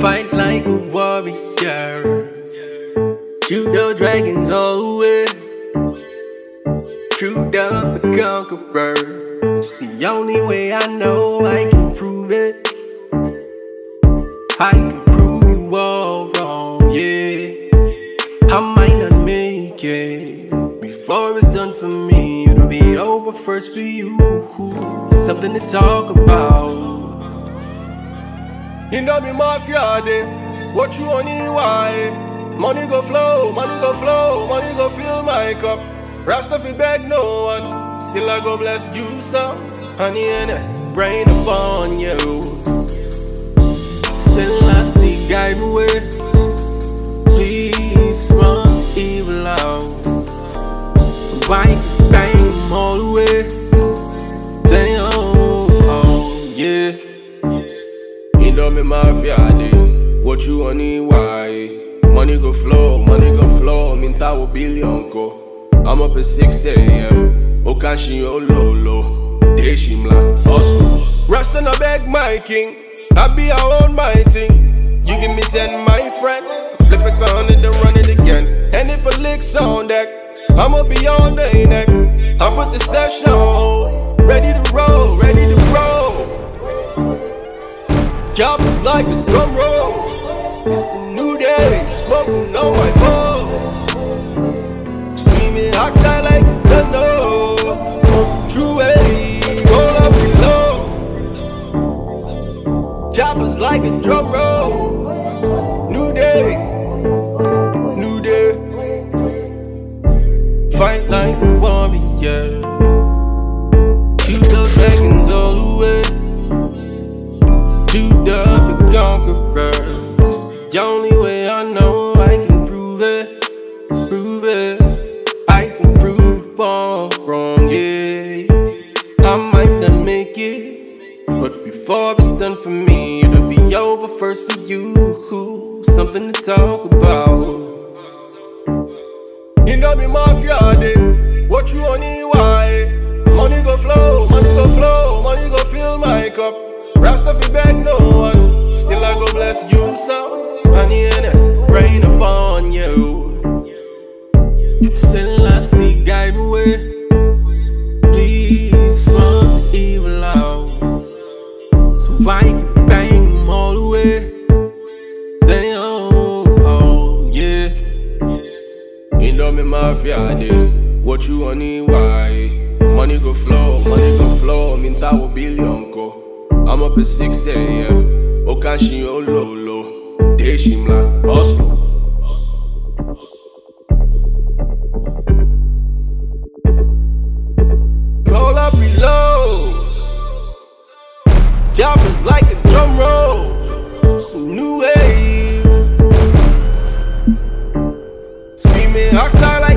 Fight like a warrior. Shoot the dragons all the way. True up the conqueror. It's the only way I know I can prove it. I can prove you all wrong, yeah. I might not make it before it's done for me. It'll be over first for you. Something to talk about. You know me mafia day. What you on why? Eh? Money go flow, money go flow, money go fill my cup. Rasta fi beg no one. Still I go bless you some. Honey and I brain upon you. Selassie guide me where. Please run evil out. I Me mafia day. What you on why? Money go flow, money go flow. Minta wo billion ko. I'm up at 6 a.m. Okashi o lolo. Deshimla. Hustle. Rasta no beg my king. I be our own my thing. You give me 10, my friend. Flip it on it and run it again. And if a lick's on deck, I'ma be on the neck. I put the session on. Like a drum roll. It's a new day, smoking on my phone. Screaming oxide like thunder. True way, roll up below. Choppers like a drum roll. New day, new day. Fight like a warrior. Shoot those dragons all the way. Up the conqueror. It's the only way I know I can prove it. Prove it. I can prove all wrong, yeah. I might not make it. But before it's done for me, it'll be over first for you. Something to talk about. Friday. What you want need, why? Money go flow, money go flow, mean that will billion go. I'm up at 6 a.m. Oh, can she oh low low? Day she like hustle. Roll up, reload. Job is like a drum roll. Some new wave. Screaming oxide.